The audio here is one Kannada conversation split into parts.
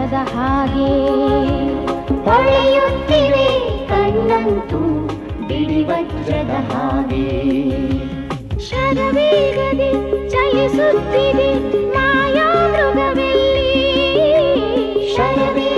ವಜ್ರದ ಹಾಗೆ ಹೊಳೆಯುತ್ತಿವೆ ಕಣ್ಣಂತೂ ಬಿಡಿ ವಜ್ರದ ಹಾಗೆ. ಶರವೇಗದೆ ಚಲಿಸುತ್ತಿದೆ ಮಾಯಾ ಮೃಗವೆಲ್ಲಿ ಶರವೇಗದೆ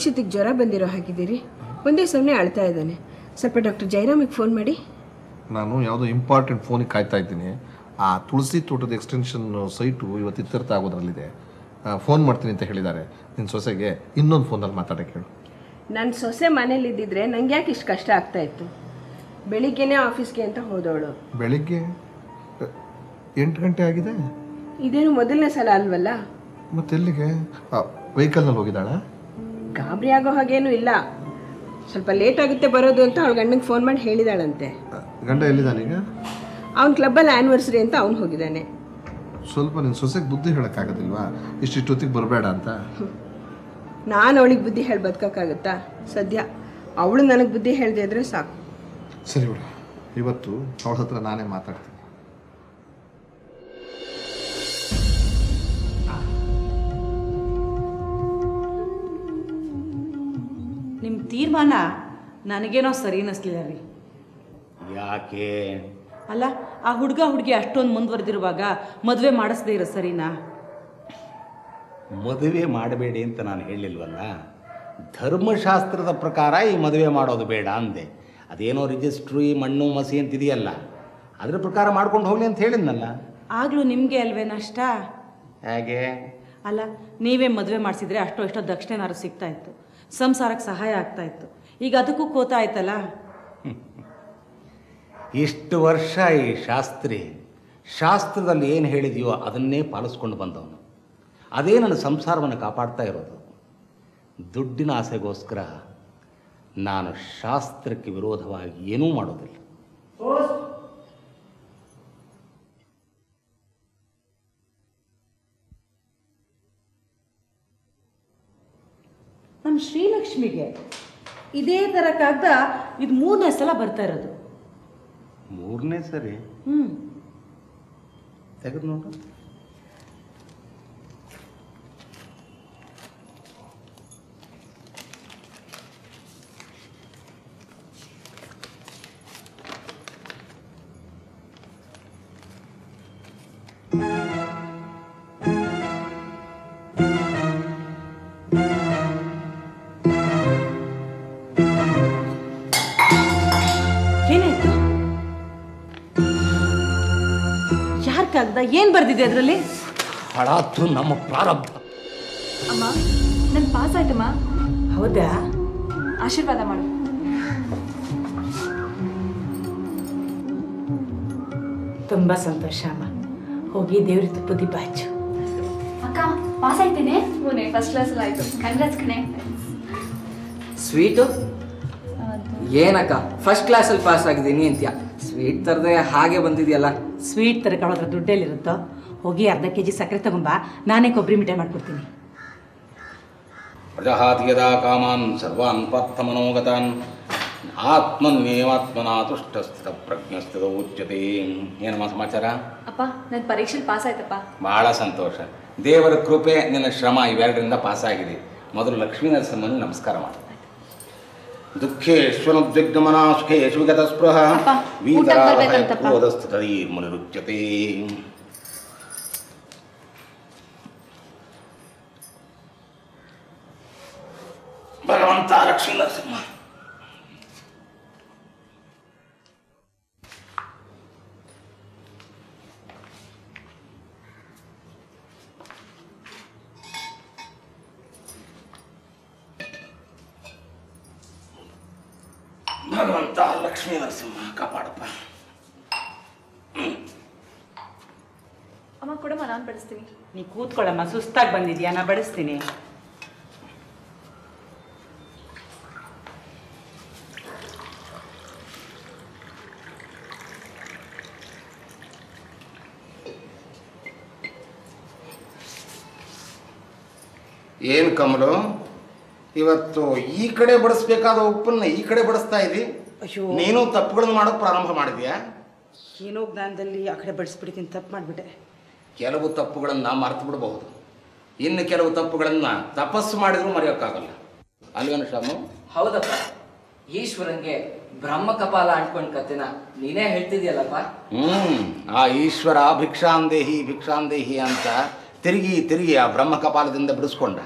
ಪರೀಕ್ಷಿತಿಗೆ ಜ್ವರ ಬಂದಿರೋ ಹಾಗಿದ್ದೀರಿ. ಒಂದೇ ಸೊನ್ನೆ ಅಳ್ತಾ ಇದ್ದಾನೆ. ಸ್ವಲ್ಪ ಡಾಕ್ಟರ್ ಜೈರಾಮಿಗೆ ಫೋನ್ ಮಾಡಿ. ನಾನು ಯಾವುದೋ ಇಂಪಾರ್ಟೆಂಟ್ ಫೋನಿಗೆ ಕಾಯ್ತಾ ಇದ್ದೀನಿ. ಆ ತುಳಸಿ ತೋಟದ ಎಕ್ಸ್ಟೆನ್ಷನ್ ಸೈಟು ಇವತ್ತು ಇತ್ತರ್ಥ ಆಗೋದ್ರಲ್ಲಿದೆ. ಫೋನ್ ಮಾಡ್ತೀನಿ ಅಂತ ಹೇಳಿದ್ದಾರೆ. ನಿನ್ನ ಸೊಸೆಗೆ ಇನ್ನೊಂದು ಫೋನಲ್ಲಿ ಮಾತಾಡೋಕ್ಕೆ ಹೇಳು. ನನ್ನ ಸೊಸೆ ಮನೇಲಿ ಇದ್ದಿದ್ರೆ ನಂಗೆ ಯಾಕೆ ಇಷ್ಟು ಕಷ್ಟ ಆಗ್ತಾ ಇತ್ತು? ಬೆಳಿಗ್ಗೆನೆ ಆಫೀಸ್ಗೆ ಅಂತ ಹೋದವಳು. ಬೆಳಿಗ್ಗೆ? ಎಂಟು ಗಂಟೆ ಆಗಿದೆ? ಇದೇನು ಮೊದಲನೇ ಸಲ ಅಲ್ವಲ್ಲ? ಮತ್ತೆ ಎಲ್ಲಿಗೆ ವೆಹಿಕಲ್ನಲ್ಲಿ ಹೋಗಿದ್ದಾಳ? ಗಾಬರಿ ಆಗೋ ಹಾಗೇನೂ ಇಲ್ಲ. ಸ್ವಲ್ಪ ಲೇಟ್ ಆಗುತ್ತೆ ಬರೋದು ಅಂತ ಅವಳು ಗಂಡನಿಗೆ ಫೋನ್ ಮಾಡಿ ಹೇಳಿದಾಳಂತೆ. ಗಂಡ ಎಲ್ಲಿದ್ದಾನೀಗ ಅವ್ನ ಕ್ಲಬ್ಬಲ್ಲಿ ಆ್ಯನಿವರ್ಸರಿ ಅಂತ ಅವ್ನು ಹೋಗಿದ್ದಾನೆ. ಸ್ವಲ್ಪ ನಿನ್ನ ಸೊಸೆಗೆ ಬುದ್ಧಿ ಹೇಳೋಕ್ಕಾಗೋದಿಲ್ವಾ? ಇಷ್ಟಿಷ್ಟೊತ್ತಿಗೆ ಬರಬೇಡ ಅಂತ. ನಾನು ಅವಳಿಗೆ ಬುದ್ಧಿ ಹೇಳಿ ಬದುಕೋಕ್ಕಾಗುತ್ತಾ? ಸದ್ಯ ಅವಳು ನನಗೆ ಬುದ್ಧಿ ಹೇಳದೇ ಇದ್ರೆ ಸಾಕು. ಸರಿ ಬಿಡು. ಇವತ್ತು ಅವಳ ಹತ್ರ ನಾನೇ ಮಾತಾಡ್ತೀನಿ. ತೀರ್ಮಾನ ನನಗೇನೋ ಸರಿ ಅನ್ನಿಸ್ಲಿಲ್ಲ ರೀ. ಯಾಕೆ? ಅಲ್ಲ ಆ ಹುಡುಗ ಹುಡುಗಿ ಅಷ್ಟೊಂದು ಮುಂದುವರೆದಿರುವಾಗ ಮದುವೆ ಮಾಡಿಸ್ದೇ ಇರೋ ಸರಿನಾ? ಮದುವೆ ಮಾಡಬೇಡಿ ಅಂತ ನಾನು ಹೇಳಿಲ್ವಲ್ಲ? ಧರ್ಮಶಾಸ್ತ್ರದ ಪ್ರಕಾರ ಈ ಮದುವೆ ಮಾಡೋದು ಬೇಡ ಅಂದೆ. ಅದೇನೋ ರಿಜಿಸ್ಟ್ರಿ ಮಣ್ಣು ಮಸಿ ಅಂತಿದೆಯಲ್ಲ. ಅದ್ರ ಪ್ರಕಾರ ಮಾಡ್ಕೊಂಡು ಹೋಗ್ಲಿ ಅಂತ ಹೇಳಿದ್ನಲ್ಲ. ಆಗಲೂ ನಿಮಗೆ ಅಲ್ವೇ ನಷ್ಟ? ಹೇಗೆ? ಅಲ್ಲ ನೀವೇ ಮದುವೆ ಮಾಡಿಸಿದ್ರೆ ಅಷ್ಟೋ ಎಷ್ಟೋ ದಕ್ಷಿಣ ಸಿಗ್ತಾ ಇತ್ತು. ಸಂಸಾರಕ್ಕೆ ಸಹಾಯ ಆಗ್ತಾ ಇತ್ತು. ಈಗ ಅದಕ್ಕೂ ಕೋತ ಆಯ್ತಲ್ಲ? ಇಷ್ಟು ವರ್ಷ ಈ ಶಾಸ್ತ್ರಿ ಶಾಸ್ತ್ರದಲ್ಲಿ ಏನು ಹೇಳಿದೆಯೋ ಅದನ್ನೇ ಪಾಲಿಸ್ಕೊಂಡು ಬಂದವನು. ಅದೇ ನನ್ನ ಸಂಸಾರವನ್ನು ಕಾಪಾಡ್ತಾ ಇರೋದು. ದುಡ್ಡಿನ ಆಸೆಗೋಸ್ಕರ ನಾನು ಶಾಸ್ತ್ರಕ್ಕೆ ವಿರೋಧವಾಗಿ ಏನೂ ಮಾಡೋದಿಲ್ಲ. ನಮ್ಮ ಶ್ರೀಲಕ್ಷ್ಮಿಗೆ. ಇದೇ ಥರ ಕಾಗ್ದ ಇದು ಮೂರನೇ ಸಲ ಬರ್ತಾ ಇರೋದು. ಮೂರನೇ ಸರಿ? ಹ್ಞೂ ತೆಗೆದು ನೋಡು. ಏನು ಬರ್ದಿದೆ ಅದರಲ್ಲಿ? ಹಳಾತು ನಮ್ಮ ಪ್ರಾರಬ್ಧ. ಅಮ್ಮ ನನ್ ಪಾಸ್ ಆಯ್ತಮ್ಮ. ಹೌದಾ? ಆಶೀರ್ವಾದ ಮಾಡು. ತುಂಬಾ ಸಂತೋಷ ಅಮ್ಮ. ಹೋಗಿ ದೇವ್ರ ತುಪ್ಪ ದೀಪ ಹಚ್ಚು ಅಕ್ಕ ಪಾಸ್ ಆಯ್ತೇನೆ? ಫಸ್ಟ್ ಕ್ಲಾಸ್ ಆಯ್ತು. ಕಂಗ್ರಾಟ್ಸ್ ಕಣೆ. ಸ್ವೀಟು ಏನಕ್ಕ? ಫಸ್ಟ್ ಕ್ಲಾಸಲ್ಲಿ ಪಾಸ್ ಆಗಿದ್ದೀನಿ ಅಂತ್ಯ? ಸ್ವೀಟ್ ತರದೆ ಹಾಗೆ ಬಂದಿದೆಯಲ್ಲ? ಸ್ವೀಟ್ ತರಕೊಳ್ಳೋದ್ರ ದುಡ್ಡಲ್ಲಿರುತ್ತೋ ಹೋಗಿ ಅರ್ಧ ಕೆ ಜಿ ಸಕ್ಕರೆ ತಗೊಂಬ ನಾನೇ ಕೊಬ್ಬರಿ ಮಿಠಾಯಿ ಮಾಡ್ಕೊಡ್ತೀನಿ. ಪ್ರಜಹಾತಿ ಯದಾ ಕಾಮಾನ್ ಸರ್ವಾನ್ ಪಾರ್ಥಮನೋಗತಾನ್ ಆತ್ಮನ್ನೇವಾತ್ಮನಾ ಸ್ಥಿತ ಪ್ರಜ್ಞಸ್ಥಿತ ಉಚ್ಯತೆ. ಏನಮ್ಮ ಸಮಾಚಾರ? ಅಪ್ಪ ನನ್ನ ಪರೀಕ್ಷೆಲಿ ಪಾಸ್ ಆಯ್ತಪ್ಪ. ಬಹಳ ಸಂತೋಷ. ದೇವರ ಕೃಪೆ ನಿನ್ನ ಶ್ರಮ ಇವೆರಡರಿಂದ ಆಗಿದೆ. ಮೊದಲು ಲಕ್ಷ್ಮೀ ನರಸಿಂಹನ ನಮಸ್ಕಾರ ಮಾಡಿ. ದುಃಖೇಶ್ವನುದ್ವಿಗ್ನಮನಾ ಸುಖೇಶು ಗತಸ್ಪೃಹ ವೀತರಾವಹೋದಸ್ತುತೈರ್ಮನುರುಚ್ಯತೆ ಭಗವಂತ ರಕ್ಷಿಲ್ಲ ಸಿಂಹ ಭಗವಂತ ಲಕ್ಷ್ಮೀ ನರಸಿಂಹ ಕಾಪಾಡಪ್ಪ. ಅಮ್ಮ ಕೊಡಮ್ಮ ನಾನು ಬಡಿಸ್ತೀನಿ. ನೀ ಕೂತ್ಕೊಳ್ಳಮ್ಮ ಸುಸ್ತಾಗಿ ಬಂದಿದ್ಯಾ? ನಾ ಬಡಿಸ್ತೀನಿ. ಏನು ಕಮಲು? ಇವತ್ತು ಈ ಕಡೆ ಬಡಿಸ್ಬೇಕಾದ ಉಪ್ಪನ್ನ ಈ ಕಡೆ ಬಡಿಸ್ತಾ ಇದ್ದಿ? ಅಯ್ಯೋ. ನೀನು ತಪ್ಪುಗಳನ್ನು ಮಾಡೋಕೆ ಪ್ರಾರಂಭ ಮಾಡಿದ್ಯಾ? ಏನೋ ಜ್ಞಾನದಲ್ಲಿ ಆ ಕಡೆ ಬಡಿಸ್ಬಿಡ್ತೀನಿ ತಪ್ಪು ಮಾಡಿಬಿಟ್ಟೆ. ಕೆಲವು ತಪ್ಪುಗಳನ್ನು ಮರೆತು ಬಿಡಬಹುದು. ಇನ್ನು ಕೆಲವು ತಪ್ಪುಗಳನ್ನು ತಪಸ್ಸು ಮಾಡಿದ್ರು ಮರೆಯೋಕ್ಕಾಗಲ್ಲ. ಅಲ್ವೇನು ಶಾಮು? ಹೌದಪ್ಪ. ಈಶ್ವರಂಗೆ ಬ್ರಹ್ಮ ಕಪಾಲ ಅಂಟ್ಕೊಂಡ್ ಕತೆನ ನೀನೇ ಹೇಳ್ತಿದ್ಯಲ್ಲಪ್ಪ? ಹ್ಮ್ ಆ ಈಶ್ವರ ಭಿಕ್ಷಾಂದೇಹಿ ಭಿಕ್ಷಾಂದೇಹಿ ಅಂತ ತಿರುಗಿ ತಿರುಗಿ ಆ ಬ್ರಹ್ಮ ಕಪಾಲದಿಂದ ಬಿಡಿಸ್ಕೊಂಡ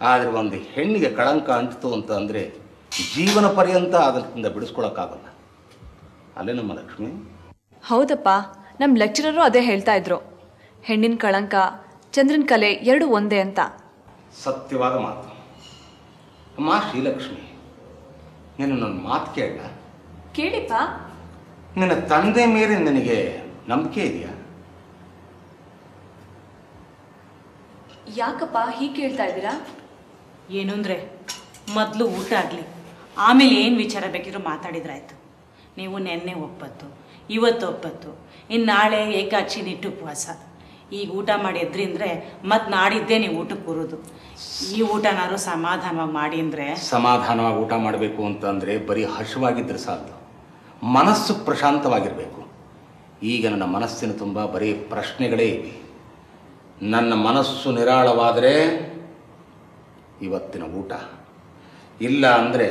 ಆದರೆ ಒಂದು ಹೆಣ್ಣಿಗೆ ಕಳಂಕ ಅಂಟಿತು ಅಂತ ಅಂದರೆ ಜೀವನ ಪರ್ಯಂತ ಅದರಿಂದ ಬಿಡಿಸ್ಕೊಳಕ್ಕಾಗಲ್ಲ. ಅಲ್ಲೇ ನಮ್ಮ ಲಕ್ಷ್ಮಿ? ಹೌದಪ್ಪ ನಮ್ಮ ಲೆಕ್ಚರರು ಅದೇ ಹೇಳ್ತಾ ಇದ್ರು. ಹೆಣ್ಣಿನ ಕಳಂಕ ಚಂದ್ರನ ಕಲೆ ಎರಡು ಒಂದೇ ಅಂತ. ಸತ್ಯವಾದ ಮಾತು. ಅಮ್ಮ ಶ್ರೀಲಕ್ಷ್ಮಿ ನೀನು ನನ್ನ ಮಾತು ಕೇಳ ಕೇಳಿಪ್ಪ. ನಿನ್ನ ತಂದೆ ಮೇಲೆ ನಿನಗೆ ನಂಬಿಕೆ ಇದೆಯಾ? ಯಾಕಪ್ಪ ಹೀಗೆ ಕೇಳ್ತಾ ಇದ್ದೀರಾ? ಏನು ಅಂದರೆ, ಮೊದಲು ಊಟ ಆಗಲಿ. ಆಮೇಲೆ ಏನು ವಿಚಾರ ಬೇಕಿದ್ರು ಮಾತಾಡಿದ್ರಾಯ್ತು. ನೀವು ನೆನ್ನೆ ಒಪ್ಪತ್ತು, ಇವತ್ತು ಒಪ್ಪತ್ತು ಇನ್ನು ನಾಳೆ ಏಕಾಚಿ ನಿಟ್ಟು ಉಪವಾಸ. ಈಗ ಊಟ ಮಾಡಿ ಎದ್ರಿ ಅಂದರೆ ಮತ್ತೆ ನಾಡಿದ್ದೇ ನೀವು ಊಟಕ್ಕೆ ಕೂರೋದು ಈ ಊಟನಾದ್ರು ಸಮಾಧಾನವಾಗಿ ಮಾಡಿ ಅಂದರೆ ಸಮಾಧಾನವಾಗಿ ಊಟ ಮಾಡಬೇಕು ಅಂತಂದರೆ ಬರೀ ಹರ್ಷವಾಗಿದ್ದರೆ ಸಾಲದು ಮನಸ್ಸು ಪ್ರಶಾಂತವಾಗಿರಬೇಕು. ಈಗ ನನ್ನ ಮನಸ್ಸಿನ ತುಂಬ ಬರೀ ಪ್ರಶ್ನೆಗಳೇ ಇವೆ. ನನ್ನ ಮನಸ್ಸು ನಿರಾಳವಾದರೆ ಇವತ್ತಿನ ಊಟ. ಇಲ್ಲ ಅಂದರೆ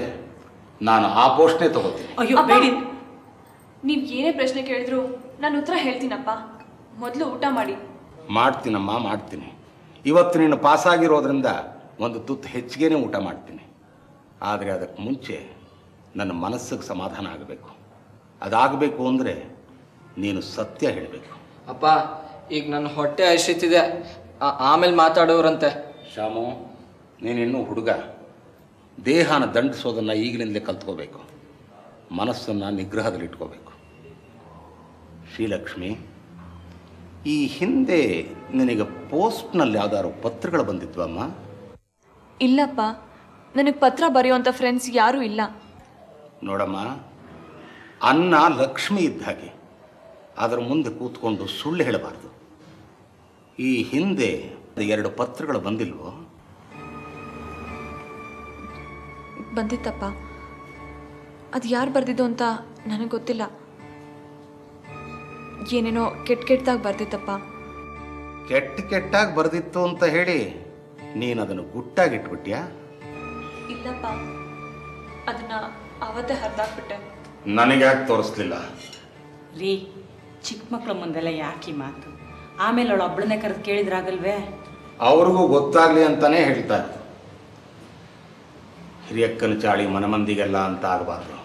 ನಾನು ಆ ಪೋಷಣೆ ತಗೋತೀನಿ. ಅಯ್ಯೋ ಅಪ್ಪ, ಬೇಡಿ. ನೀವ್ ಏನೇ ಪ್ರಶ್ನೆ ಕೇಳಿದ್ರು ನಾನು ಉತ್ತರ ಹೇಳ್ತೀನಪ್ಪ. ಮೊದಲು ಊಟ ಮಾಡಿ. ಮಾಡ್ತೀನಮ್ಮ ಮಾಡ್ತೀನಿ. ಇವತ್ತು ನೀನು ಪಾಸಾಗಿರೋದ್ರಿಂದ ಒಂದು ತುತ್ತು ಹೆಚ್ಚಿಗೆನೇ ಊಟ ಮಾಡ್ತೀನಿ. ಆದರೆ ಅದಕ್ಕೆ ಮುಂಚೆ ನನ್ನ ಮನಸ್ಸಿಗೆ ಸಮಾಧಾನ ಆಗಬೇಕು. ಅದಾಗಬೇಕು ಅಂದರೆ ನೀನು ಸತ್ಯ ಹೇಳಬೇಕು. ಅಪ್ಪ ಈಗ ನನ್ನ ಹೊಟ್ಟೆ ಹಸಿತಿದೆ. ಆಮೇಲೆ ಮಾತಾಡೋರಂತೆ. ಶಾಮು ನೀನಿನ್ನೂ ಹುಡುಗ ದೇಹನ ದಂಡಿಸೋದನ್ನು ಈಗಲಿಂದಲೇ ಕಲ್ತ್ಕೋಬೇಕು. ಮನಸ್ಸನ್ನು ನಿಗ್ರಹದಲ್ಲಿ ಇಟ್ಕೋಬೇಕು. ಶ್ರೀಲಕ್ಷ್ಮಿ ಈ ಹಿಂದೆ ನಿನಗೆ ಪೋಸ್ಟ್ನಲ್ಲಿ ಯಾವ್ದಾದ್ರು ಪತ್ರಗಳು ಬಂದಿದ್ವಮ್ಮ? ಇಲ್ಲಪ್ಪ ನನಗೆ ಪತ್ರ ಬರೆಯುವಂಥ ಫ್ರೆಂಡ್ಸ್ ಯಾರೂ ಇಲ್ಲ. ನೋಡಮ್ಮ ಅನ್ನ ಲಕ್ಷ್ಮಿ ಇದ್ದ ಹಾಗೆ ಅದರ ಮುಂದೆ ಕೂತ್ಕೊಂಡು ಸುಳ್ಳು ಹೇಳಬಾರ್ದು. ಈ ಹಿಂದೆ ಎರಡು ಪತ್ರಗಳು ಬಂದಿಲ್ವೋ? ಬಂದಿತ್ತಪ್ಪ. ಅದು ಯಾರು ಬರೆದಿದ್ದು ಅಂತ ನನಗೆ ಗೊತ್ತಿಲ್ಲ. ಏನೇನೋ ಕೆಟ್ಟ ಕೆಟ್ಟದಾಗಿ ಬರ್ದಿತ್ತಪ್ಪ. ಕೆಟ್ಟ ಕೆಟ್ಟಾಗಿ ಬರೆದಿತ್ತು ಅಂತ ಹೇಳಿ ನೀನು ಅದನ್ನು ಗುಟ್ಟಾಗಿಟ್ಬಿಟ್ಯಾ? ಇಲ್ಲಪ್ಪ. ಅದನ್ನ ಅವತ್ತೇ ಹರಿದಾಕ್ಬಿಟ್ಟೆ. ನನಗೆ ಯಾಕೆ ತೋರಿಸ್ಲಿಲ್ಲ. ರೀ ಚಿಕ್ಕ ಮಕ್ಕಳ ಮುಂದೆಲ್ಲ ಯಾಕೆ ಈ ಮಾತು? ಆಮೇಲೆ ಅವಳು ಒಬ್ಬಳನ್ನೇ ಕರೆದು ಕೇಳಿದ್ರಾಗಲ್ವೇ? ಅವ್ರಿಗೂ ಗೊತ್ತಾಗ್ಲಿ ಅಂತಾನೆ ಹೇಳ್ತಾ ಇತ್ತು ಹಿರಿಯಕ್ಕನ ಚಾಳಿ ಮನಮಂದಿಗೆಲ್ಲ ಅಂತ ಆಗಬಾರ್ದು.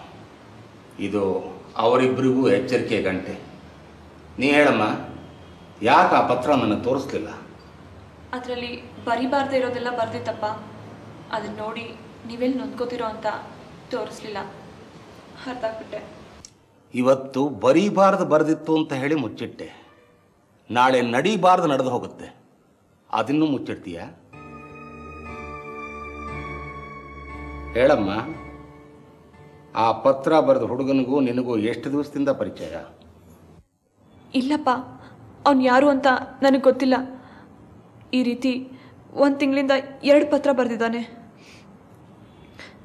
ಇದು ಅವರಿಬ್ಬರಿಗೂ ಎಚ್ಚರಿಕೆ ಗಂಟೆ. ನೀ ಹೇಳಮ್ಮ ಯಾಕೆ ಆ ಪತ್ರ ನನಗೆ ತೋರಿಸ್ಲಿಲ್ಲ? ಅದರಲ್ಲಿ ಬರಿಬಾರ್ದೇ ಇರೋದೆಲ್ಲ ಬರ್ದಿತ್ತಪ್ಪ. ಅದನ್ನ ನೋಡಿ ನೀವೆಲ್ಲಿ ನೊಂದ್ಕೋತಿರೋ ಅಂತ ತೋರಿಸ್ಲಿಲ್ಲ. ಆಗ್ಬಿಟ್ಟೆ. ಇವತ್ತು ಬರೀಬಾರ್ದು ಬರೆದಿತ್ತು ಅಂತ ಹೇಳಿ ಮುಚ್ಚಿಟ್ಟೆ. ನಾಳೆ ನಡಿಬಾರ್ದು ನಡೆದು ಹೋಗುತ್ತೆ. ಅದನ್ನು ಮುಚ್ಚಿಡ್ತೀಯ? ಹೇಳಮ್ಮ ಆ ಪತ್ರ ಬರೆದ ಹುಡುಗನಿಗೂ ನಿನಗೂ ಎಷ್ಟು ದಿವಸದಿಂದ ಪರಿಚಯ? ಇಲ್ಲಪ್ಪ ಅವನು ಯಾರು ಅಂತ ನನಗೆ ಗೊತ್ತಿಲ್ಲ. ಈ ರೀತಿ ಒಂದು ತಿಂಗಳಿಂದ ಎರಡು ಪತ್ರ ಬರೆದಿದ್ದಾನೆ.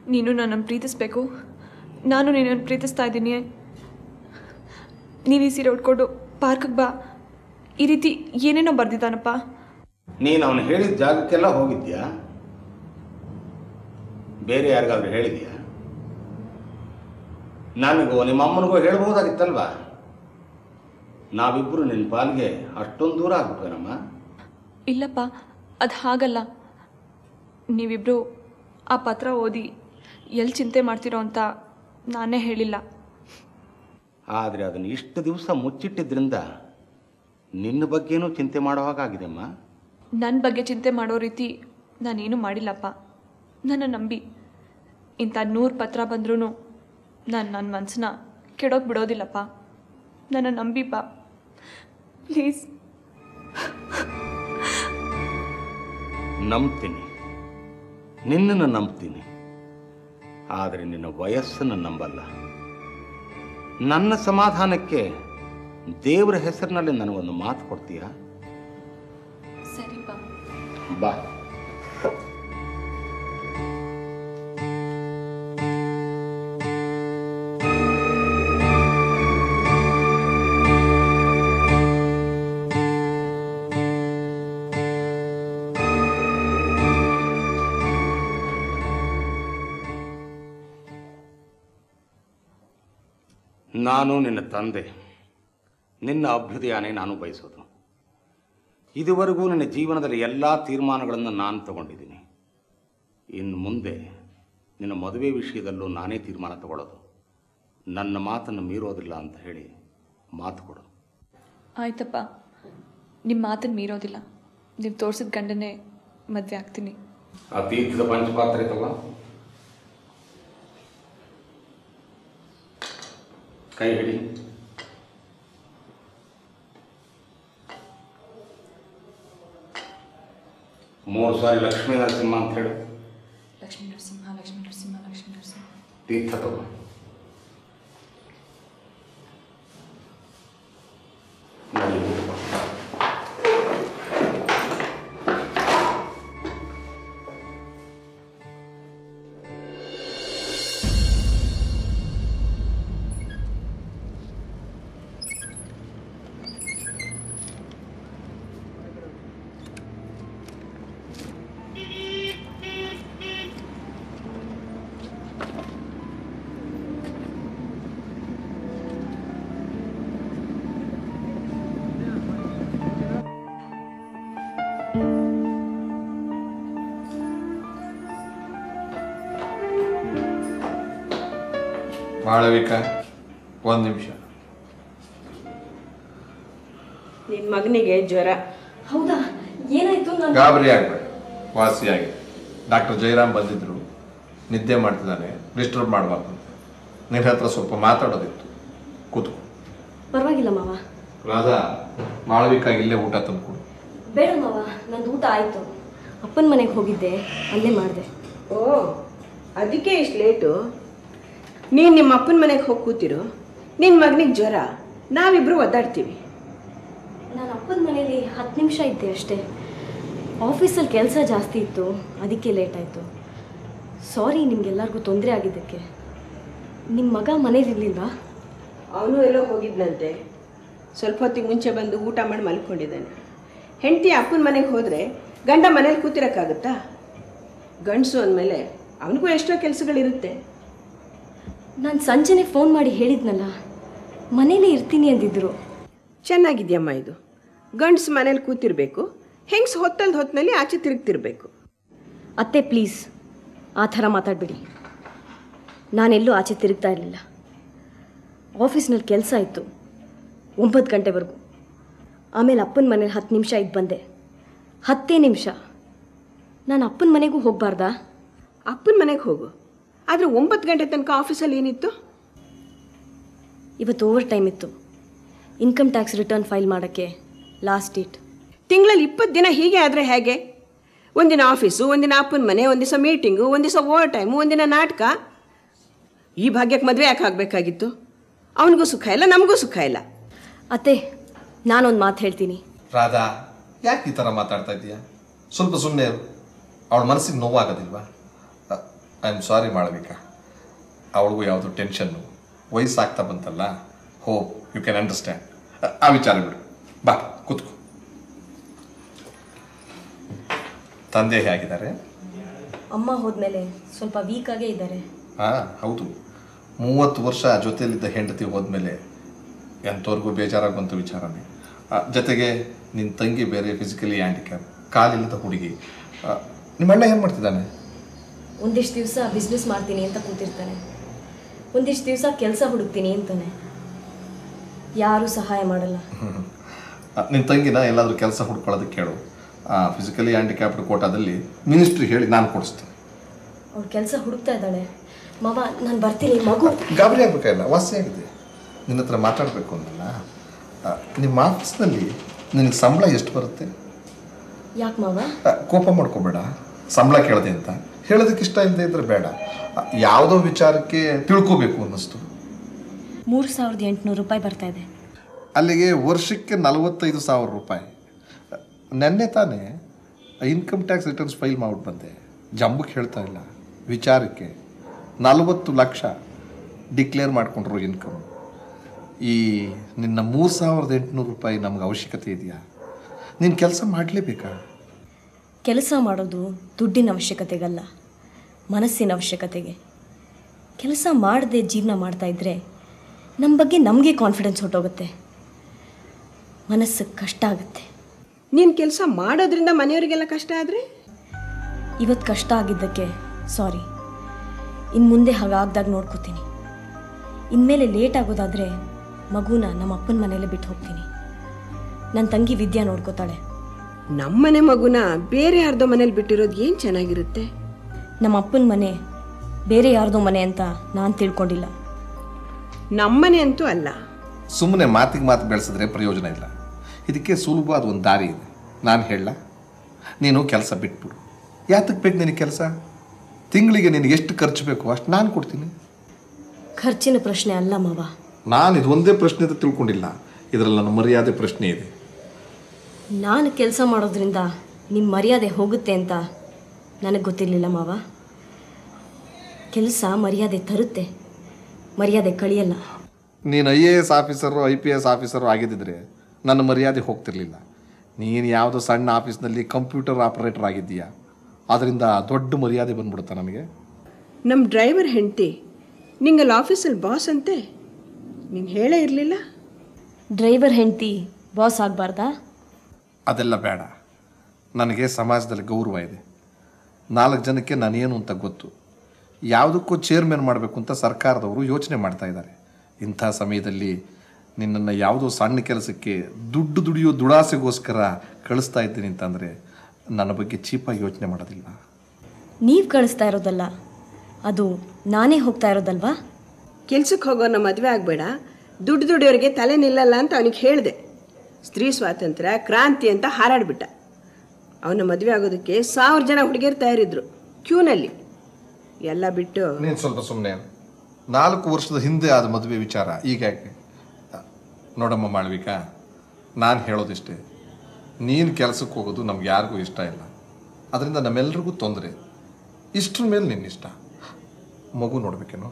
ನೀನು ನನ್ನನ್ನು ಪ್ರೀತಿಸ್ಬೇಕು. ನಾನು ನಿನ್ನನ್ನು ಪ್ರೀತಿಸ್ತಾ ಇದ್ದೀನಿ. ನೀನು ಈ ಸೀರೆ ಉಟ್ಕೊಂಡು ಪಾರ್ಕಿಗೆ ಬಾ. ಈ ರೀತಿ ಏನೇನೋ ಬರೆದಿದ್ದಾನಪ್ಪ. ನೀನು ಅವನು ಹೇಳಿದ ಜಾಗಕ್ಕೆಲ್ಲ ಹೋಗಿದ್ಯಾ? ಬೇರೆ ಯಾರಿಗಾದ್ರೂ ಹೇಳಿದ್ಯಾ? ನನಗೂ ನಿಮ್ಮ ಅಮ್ಮನಿಗೂ ಹೇಳ್ಬೋದಾಗಿತ್ತಲ್ವಾ ನಾವಿಬ್ಬರು ನಿನ್ನ ಪಾಲ್ಗೆ ಅಷ್ಟೊಂದು ದೂರ ಆಗ್ಬಿಟ್ವೇನಮ್ಮ? ಇಲ್ಲಪ್ಪ ಅದು ಹಾಗಲ್ಲ. ನೀವಿಬ್ಬರು ಆ ಪತ್ರ ಓದಿ ಎಲ್ಲಿ ಚಿಂತೆ ಮಾಡ್ತಿರೋ ಅಂತ ನಾನೇ ಹೇಳಿಲ್ಲ. ಆದರೆ ಅದನ್ನು ಇಷ್ಟು ದಿವಸ ಮುಚ್ಚಿಟ್ಟಿದ್ರಿಂದ ನಿನ್ನ ಬಗ್ಗೆನೂ ಚಿಂತೆ ಮಾಡೋ ಹಾಗಾಗಿದೆಮ್ಮ ನನ್ನ ಬಗ್ಗೆ ಚಿಂತೆ ಮಾಡೋ ರೀತಿ ನಾನೇನು ಮಾಡಿಲ್ಲಪ್ಪ. ನನ್ನ ನಂಬಿ. ಇಂಥ ನೂರು ಪತ್ರ ಬಂದ್ರೂ ನಾನು ನನ್ನ ಮನಸ್ಸನ್ನ ಕೆಡೋಕೆ ಬಿಡೋದಿಲ್ಲಪ್ಪ. ನನ್ನ ನಂಬಿಪ್ಪ. ಪ್ಲೀಸ್. ನಂಬ್ತೀನಿ. ನಿನ್ನನ್ನು ನಂಬ್ತೀನಿ. ಆದರೆ ನಿನ್ನ ವಯಸ್ಸನ್ನು ನಂಬಲ್ಲ. ನನ್ನ ಸಮಾಧಾನಕ್ಕೆ ದೇವರ ಹೆಸರಿನಲ್ಲಿ ನನಗೊಂದು ಮಾತು ಕೊಡ್ತೀಯಾ? ಸರಿಪ್ಪ. ಬಾ. ನಾನು ನಿನ್ನ ತಂದೆ. ನಿನ್ನ ಅಭ್ಯುದಯನೇ ನಾನು ಬಯಸೋದು. ಇದುವರೆಗೂ ನನ್ನ ಜೀವನದಲ್ಲಿ ಎಲ್ಲ ತೀರ್ಮಾನಗಳನ್ನು ನಾನು ತಗೊಂಡಿದ್ದೀನಿ. ಇನ್ನು ಮುಂದೆ ನಿನ್ನ ಮದುವೆ ವಿಷಯದಲ್ಲೂ ನಾನೇ ತೀರ್ಮಾನ ತಗೊಳ್ಳೋದು. ನನ್ನ ಮಾತನ್ನು ಮೀರೋದಿಲ್ಲ ಅಂತ ಹೇಳಿ ಮಾತು ಕೊಡು. ಆಯ್ತಪ್ಪ. ನಿಮ್ಮ ಮಾತನ್ನು ಮೀರೋದಿಲ್ಲ. ನೀವು ತೋರಿಸಿದ ಗಂಡನೇ ಮದುವೆ ಆಗ್ತೀನಿ. ಆ ತೀರ್ಥದ ಪಂಚಪಾತ್ರೆ ಐತಲ್ಲ? ಕೈ ಹಿಡಿ ಮೂರು ಸಾರಿ ಲಕ್ಷ್ಮೀ ನರಸಿಂಹ ಅಂತ ಹೇಳು ಲಕ್ಷ್ಮೀ ನರಸಿಂಹ ಲಕ್ಷ್ಮೀ ನರಸಿಂಹ ಲಕ್ಷ್ಮೀ ನರಸಿಂಹ ತೀರ್ಥ ತಗೋ ನೋಡಿ, ಮಾಳವಿಕ ಒಂದು ನಿಮಿಷ. ನಿನ್ನ ಮಗನಿಗೆ ಜ್ವರ. ಹೌದಾ? ಏನಾಯ್ತು ನಾನು ಗಾಬರಿ ಆಗ್ಬೇಡ. ವಾಸಿಯಾಗಿ. ಡಾಕ್ಟರ್ ಜಯರಾಮ್ ಬಂದಿದ್ರು. ನಿದ್ದೆ ಮಾಡ್ತಿದ್ದಾನೆ. ಡಿಸ್ಟರ್ಬ್ ಮಾಡಬಾರ್ದು ನಿನ್ನ ಹತ್ರ ಸ್ವಲ್ಪ ಮಾತಾಡೋದಿತ್ತು. ಕೂತ್ಕೊ. ಪರವಾಗಿಲ್ಲ ಮಾವ. ರಾಧಾ ಮಾಳವಿಕಾಗಿ ಇಲ್ಲೇ ಊಟ ತಂದ್ಕೊಡು. ಬೇಡ ಮಾವ ನಂದು ಊಟ ಆಯ್ತು. ಅಪ್ಪನ ಮನೆಗೆ ಹೋಗಿದ್ದೆ. ಅಲ್ಲೇ ಮಾಡಿದೆ. ಓ ಅದಕ್ಕೆ ಇಷ್ಟು ಲೇಟು ನೀನು ನಿಮ್ಮ ಅಪ್ಪನ ಮನೆಗೆ ಹೋಗಿ ಕೂತಿರು ನಿನ್ನ ಮಗನಿಗೆ ಜ್ವರ ನಾವಿಬ್ರು ಒದ್ದಾಡ್ತೀವಿ. ನಾನು ಅಪ್ಪನ ಮನೇಲಿ ಹತ್ತು ನಿಮಿಷ ಇದ್ದೆ ಅಷ್ಟೇ. ಆಫೀಸಲ್ಲಿ ಕೆಲಸ ಜಾಸ್ತಿ ಇತ್ತು ಅದಕ್ಕೆ ಲೇಟ್ ಆಯಿತು. ಸಾರಿ ನಿಮ್ಗೆಲ್ಲರಿಗೂ ತೊಂದರೆ ಆಗಿದ್ದಕ್ಕೆ. ನಿಮ್ಮ ಮಗ ಮನೇಲಿರ್ಲಿಲ್ವಾ ಅವನು ಎಲ್ಲೋ ಹೋಗಿದ್ನಂತೆ. ಸ್ವಲ್ಪ ಹೊತ್ತಿಗೆ ಮುಂಚೆ ಬಂದು ಊಟ ಮಾಡಿ ಮಲ್ಕೊಂಡಿದ್ದಾನೆ. ಹೆಂಡತಿ ಅಪ್ಪನ ಮನೆಗೆ ಹೋದರೆ ಗಂಡ ಮನೇಲಿ ಕೂತಿರೋಕ್ಕಾಗುತ್ತಾ? ಗಂಡಸು ಅಂದಮೇಲೆ ಅವನಿಗೂ ಎಷ್ಟೋ ಕೆಲಸಗಳಿರುತ್ತೆ. ನಾನು ಸಂಜೆನೆ ಫೋನ್ ಮಾಡಿ ಹೇಳಿದ್ನಲ್ಲ ಮನೇಲೇ ಇರ್ತೀನಿ ಅಂದಿದ್ರು. ಚೆನ್ನಾಗಿದೆಯಮ್ಮ ಇದು. ಗಂಡ್ಸ್ ಮನೇಲಿ ಕೂತಿರ್ಬೇಕು ಹೆಂಗ್ಸ್ ಹೊತ್ತಲ್ದ ಹೊತ್ತಿನಲ್ಲಿ ಆಚೆ ತಿರುಗ್ತಿರ್ಬೇಕು. ಅತ್ತೆ ಪ್ಲೀಸ್ ಆ ಥರ ಮಾತಾಡಬೇಡಿ. ನಾನೆಲ್ಲೂ ಆಚೆ ತಿರುಗ್ತಾ ಇರಲಿಲ್ಲ. ಆಫೀಸ್ನಲ್ಲಿ ಕೆಲಸ ಇತ್ತು ಒಂಬತ್ತು ಗಂಟೆವರೆಗೂ. ಆಮೇಲೆ ಅಪ್ಪನ ಮನೇಲಿ ಹತ್ತು ನಿಮಿಷ ಇದ್ದು ಬಂದೆ. ಹತ್ತೇ ನಿಮಿಷ. ನಾನು ಅಪ್ಪನ ಮನೆಗೂ ಹೋಗಬಾರ್ದಾ? ಅಪ್ಪನ ಮನೆಗೆ ಹೋಗು. ಆದರೆ ಒಂಬತ್ತು ಗಂಟೆ ತನಕ ಆಫೀಸಲ್ಲಿ ಏನಿತ್ತು? ಇವತ್ತು ಓವರ್ ಟೈಮ್ ಇತ್ತು. ಇನ್ಕಮ್ ಟ್ಯಾಕ್ಸ್ ರಿಟರ್ನ್ ಫೈಲ್ ಮಾಡೋಕ್ಕೆ ಲಾಸ್ಟ್ ಡೇಟ್ ತಿಂಗಳಲ್ಲಿ ಇಪ್ಪತ್ತು ದಿನ ಹೀಗೆ ಆದರೆ ಹೇಗೆ? ಒಂದಿನ ಆಫೀಸು ಒಂದಿನ ಅಪ್ಪನ ಮನೆ ಒಂದು ದಿವಸ ಮೀಟಿಂಗು ಒಂದು ದಿವಸ ಓವರ್ ಟೈಮು ಒಂದಿನ ನಾಟಕ. ಈ ಭಾಗ್ಯಕ್ಕೆ ಮದುವೆ ಯಾಕೆ ಆಗಬೇಕಾಗಿತ್ತು? ಅವನಿಗೂ ಸುಖ ಇಲ್ಲ ನಮಗೂ ಸುಖ ಇಲ್ಲ. ಅತ್ತೆ ನಾನೊಂದು ಮಾತು ಹೇಳ್ತೀನಿ. ರಾಧಾ ಯಾಕೆ ಈ ಥರ ಮಾತಾಡ್ತಾ ಇದೀಯಾ ಸ್ವಲ್ಪ ಸುಮ್ಮನೆ ಅವಳ ಮನಸ್ಸಿಗೆ ನೋವಾಗೋದಿಲ್ವಾ? I am sorry Malavika. ಅವಳಿಗೂ ಯಾವುದು ಟೆನ್ಷನ್ನು ವಯಸ್ಸಾಗ್ತಾ ಬಂತಲ್ಲ? ಹೋ ಯು ಕ್ಯಾನ್ ಅಂಡರ್ಸ್ಟ್ಯಾಂಡ್ ಆ ವಿಚಾರ ಬಿಡು. ಬಾ ಕೂತ್ಕೋ. ತಂದೆ ಹೇಗಿದ್ದಾರೆ? ಅಮ್ಮ ಹೋದ್ಮೇಲೆ ಸ್ವಲ್ಪ ವೀಕ್ ಆಗೇ ಇದ್ದಾರೆ. ಹಾಂ ಹೌದು. ಮೂವತ್ತು ವರ್ಷ ಜೊತೆಯಲ್ಲಿದ್ದ ಹೆಂಡತಿ ಹೋದ್ಮೇಲೆ ಎಂಥವ್ರಿಗೂ ಬೇಜಾರಾಗುವಂಥ ಬಂತು ವಿಚಾರನೇ ಜೊತೆಗೆ ನಿನ್ನ ತಂಗಿ ಬೇರೆ ಫಿಸಿಕಲಿ ಹ್ಯಾಂಡಿಕ್ಯಾಪ್ ಕಾಲಿಲ್ಲದ ಹುಡುಗಿ. ನಿಮ್ಮ ಅಣ್ಣ ಏನು ಮಾಡ್ತಿದ್ದಾನೆ? ಒಂದಿಷ್ಟು ದಿವಸ ಬಿಸ್ನೆಸ್ ಮಾಡ್ತೀನಿ ಅಂತ ಕೂತಿರ್ತಾನೆ. ಒಂದಿಷ್ಟು ದಿವಸ ಕೆಲಸ ಹುಡುಕ್ತೀನಿ ಅಂತಾನೆ. ಯಾರೂ ಸಹಾಯ ಮಾಡಲ್ಲ. ನಿನ್ನ ತಂಗಿನ ಎಲ್ಲಾದರೂ ಕೆಲಸ ಹುಡ್ಕೊಳ್ಳೋದಕ್ಕೆ ಕೇಳು ಫಿಸಿಕಲಿ ಹ್ಯಾಂಡಿಕ್ಯಾಪ್ಡ್ ಕೋಟಾದಲ್ಲಿ ಮಿನಿಸ್ಟ್ರಿ ಹೇಳಿ ನಾನು ಕೊಡಿಸ್ತೀನಿ. ಅವ್ಳು ಕೆಲಸ ಹುಡುಕ್ತಾ ಇದ್ದಾಳೆ. ಮಾವ ನಾನು ಬರ್ತೀನಿ. ಮಗು. ಗಾಬರಿ ಆಗ್ಬೇಕಾಗಿಲ್ಲ ವಾಸಿ ಆಗಿದೆ. ನಿನ್ನ ಹತ್ರ ಮಾತಾಡಬೇಕು ಅಂದಲ್ಲ. ನಿಮ್ಮ ಆಫೀಸ್ನಲ್ಲಿ ನಿನಗೆ ಸಂಬಳ ಎಷ್ಟು ಬರುತ್ತೆ? ಯಾಕೆ ಮಾವ? ಕೋಪ ಮಾಡ್ಕೋಬೇಡ. ಸಂಬಳ ಕೇಳಿದೆ ಅಂತ. ಹೇಳೋದಕ್ಕೆ ಇಷ್ಟ ಇಲ್ಲದೆ ಇದ್ರೆ ಬೇಡ. ಯಾವುದೋ ವಿಚಾರಕ್ಕೆ ತಿಳ್ಕೋಬೇಕು ಅನ್ನಿಸ್ತು. ಮೂರು ಸಾವಿರದ ಎಂಟುನೂರು ರೂಪಾಯಿ ಬರ್ತಾ ಇದೆ. ಅಲ್ಲಿಗೆ ವರ್ಷಕ್ಕೆ ನಲವತ್ತೈದು ಸಾವಿರ ರೂಪಾಯಿ. ನೆನ್ನೆ ತಾನೇ ಇನ್ಕಮ್ ಟ್ಯಾಕ್ಸ್ ರಿಟರ್ನ್ಸ್ ಫೈಲ್ ಮಾಡ್ಬಿಟ್ಟು ಬಂದೆ. ಜಂಬಕ್ಕೆ ಹೇಳ್ತಾ ಇಲ್ಲ. ವಿಚಾರಕ್ಕೆ ನಲವತ್ತು ಲಕ್ಷ ಡಿಕ್ಲೇರ್ ಮಾಡ್ಕೊಂಡ್ರು ಇನ್ಕಮ್ ಈ ನಿನ್ನ ಮೂರು ಸಾವಿರದ ಎಂಟುನೂರು ರೂಪಾಯಿ ನಮ್ಗೆ ಅವಶ್ಯಕತೆ ಇದೆಯಾ? ನೀನು ಕೆಲಸ ಮಾಡಲೇಬೇಕಾ? ಕೆಲಸ ಮಾಡೋದು ದುಡ್ಡಿನ ಅವಶ್ಯಕತೆಗಲ್ಲ ಮನಸ್ಸಿನ ಅವಶ್ಯಕತೆಗೆ. ಕೆಲಸ ಮಾಡದೆ ಜೀವನ ಮಾಡ್ತಾ ಇದ್ರೆ ನಮ್ಮ ಬಗ್ಗೆ ನಮಗೆ ಕಾನ್ಫಿಡೆನ್ಸ್ ಹೊಟ್ಟೋಗುತ್ತೆ ಮನಸ್ಸು ಕಷ್ಟ ಆಗುತ್ತೆ. ನೀನು ಕೆಲಸ ಮಾಡೋದ್ರಿಂದ ಮನೆಯವರಿಗೆಲ್ಲ ಕಷ್ಟ ಆದರೆ? ಇವತ್ತು ಕಷ್ಟ ಆಗಿದ್ದಕ್ಕೆ ಸಾರಿ ಇನ್ನು ಮುಂದೆ ಹಾಗಾಗ್ದಾಗ ನೋಡ್ಕೋತೀನಿ. ಇನ್ಮೇಲೆ ಲೇಟ್ ಆಗೋದಾದರೆ ಮಗುನ ನಮ್ಮ ಅಪ್ಪನ ಮನೇಲೆ ಬಿಟ್ಟು ಹೋಗ್ತೀನಿ. ನನ್ನ ತಂಗಿ ವಿದ್ಯಾ ನೋಡ್ಕೋತಾಳೆ. ನಮ್ಮನೆ ಮಗುನ ಬೇರೆ ಯಾರ್ದೋ ಮನೇಲಿ ಬಿಟ್ಟಿರೋದು ಏನು ಚೆನ್ನಾಗಿರುತ್ತೆ? ನಮ್ಮ ಅಪ್ಪನ ಮನೆ ಬೇರೆ ಯಾರ್ದೋ ಮನೆ ಅಂತ ನಾನು ತಿಳ್ಕೊಂಡಿಲ್ಲ. ನಮ್ಮನೆ ಅಂತೂ ಅಲ್ಲ. ಸುಮ್ಮನೆ ಮಾತಿಗೆ ಮಾತು ಬೆಳೆಸಿದ್ರೆ ಪ್ರಯೋಜನ ಇಲ್ಲ. ಇದಕ್ಕೆ ಸುಲಭವಾದ ಒಂದು ದಾರಿ ಇದೆ. ನಾನು ಹೇಳಲ್ಲ ನೀನು ಕೆಲಸ ಬಿಟ್ಬಿಡು. ಯಾತಕ್ಕೆ ಬೇಕು ನಿನಗೆ ಕೆಲಸ? ತಿಂಗಳಿಗೆ ನಿನಗೆ ಎಷ್ಟು ಖರ್ಚು ಬೇಕು ಅಷ್ಟು ನಾನು ಕೊಡ್ತೀನಿ. ಖರ್ಚಿನ ಪ್ರಶ್ನೆ ಅಲ್ಲ ಮಾವ. ನಾನು ಇದು ಒಂದೇ ಪ್ರಶ್ನೆ ಅಂತ ತಿಳ್ಕೊಂಡಿಲ್ಲ. ಇದರಲ್ಲಿ ನನ್ನ ಮರ್ಯಾದೆ ಪ್ರಶ್ನೆ ಇದೆ. ನಾನು ಕೆಲಸ ಮಾಡೋದ್ರಿಂದ ನಿಮ್ಮ ಮರ್ಯಾದೆ ಹೋಗುತ್ತೆ ಅಂತ ನನಗೆ ಗೊತ್ತಿರಲಿಲ್ಲ ಮಾವ. ಕೆಲಸ ಮರ್ಯಾದೆ ತರುತ್ತೆ. ಮರ್ಯಾದೆ ಕಳಿಯಲ್ಲ. ನೀನು I A S officer I P S officer ಆಗಿದ್ದಿದ್ರೆ ನನ್ನ ಮರ್ಯಾದೆ ಹೋಗ್ತಿರ್ಲಿಲ್ಲ. ನೀನು ಯಾವುದೋ ಸಣ್ಣ ಆಫೀಸ್ನಲ್ಲಿ ಕಂಪ್ಯೂಟರ್ ಆಪರೇಟರ್ ಆಗಿದ್ದೀಯಾ? ಅದರಿಂದ ದೊಡ್ಡ ಮರ್ಯಾದೆ ಬಂದ್ಬಿಡುತ್ತಾ ನಮಗೆ ನಮ್ಮ ಡ್ರೈವರ್ ಹೆಂಡತಿ ನಿಂಗಲ್ಲಿ ಆಫೀಸಲ್ಲಿ ಬಾಸ್ ಅಂತೆ? ನೀನು ಹೇಳೇ ಇರಲಿಲ್ಲ. ಡ್ರೈವರ್ ಹೆಂಡತಿ ಬಾಸ್ ಆಗಬಾರ್ದಾ? ಅದೆಲ್ಲ ಬೇಡ. ನನಗೆ ಸಮಾಜದಲ್ಲಿ ಗೌರವ ಇದೆ. ನಾಲ್ಕು ಜನಕ್ಕೆ ನಾನೇನು ಅಂತ ಗೊತ್ತು. ಯಾವುದಕ್ಕೂ ಚೇರ್ಮನ್ ಮಾಡಬೇಕು ಅಂತ ಸರ್ಕಾರದವರು ಯೋಚನೆ ಮಾಡ್ತಾ ಇದ್ದಾರೆ. ಇಂಥ ಸಮಯದಲ್ಲಿ ನಿನ್ನನ್ನು ಯಾವುದೋ ಸಣ್ಣ ಕೆಲಸಕ್ಕೆ ದುಡ್ಡು ದುಡಿಯೋ ದುಡಾಸೆಗೋಸ್ಕರ ಕಳಿಸ್ತಾ ಇದ್ದೀನಿ ಅಂತಂದರೆ ನನ್ನ ಬಗ್ಗೆ ಚೀಪಾಗಿ ಯೋಚನೆ ಮಾಡೋದಿಲ್ಲ. ನೀವು ಕಳಿಸ್ತಾ ಇರೋದಲ್ಲ ಅದು ನಾನೇ ಹೋಗ್ತಾ ಇರೋದಲ್ವಾ? ಕೆಲ್ಸಕ್ಕೆ ಹೋಗೋನ ಮದುವೆ ಆಗಬೇಡ. ದುಡ್ಡು ದುಡಿಯೋರಿಗೆ ತಲೆ ನಿಲ್ಲಲ್ಲ ಅಂತ ಅವನಿಗೆ ಹೇಳಿದೆ. ಸ್ತ್ರೀ ಸ್ವಾತಂತ್ರ್ಯ, ಕ್ರಾಂತಿ ಅಂತ ಹಾರಾಡಿಬಿಟ್ಟ. ಅವನ ಮದುವೆ ಆಗೋದಕ್ಕೆ ಸಾವಿರ ಜನ ಹುಡುಗಿಯರು ತಯಾರಿದ್ರು, ಕ್ಯೂನಲ್ಲಿ. ಎಲ್ಲ ಬಿಟ್ಟು ನೀನು ಸ್ವಲ್ಪ ಸುಮ್ಮನೆ ನಾಲ್ಕು ವರ್ಷದ ಹಿಂದೆ ಆದ ಮದುವೆ ವಿಚಾರ, ಈಗ ನೋಡಮ್ಮ ಮಾಳ್ವಿಕಾ, ನಾನು ಹೇಳೋದಿಷ್ಟೇ, ನೀನು ಕೆಲಸಕ್ಕೆ ಹೋಗೋದು ನಮ್ಗೆ ಯಾರಿಗೂ ಇಷ್ಟ ಇಲ್ಲ. ಅದರಿಂದ ನಮ್ಮೆಲ್ಲರಿಗೂ ತೊಂದರೆ. ಇಷ್ಟ್ರ ಮೇಲೆ ನಿನ್ನ ಇಷ್ಟ. ಮಗು ನೋಡ್ಬೇಕೇನೋ?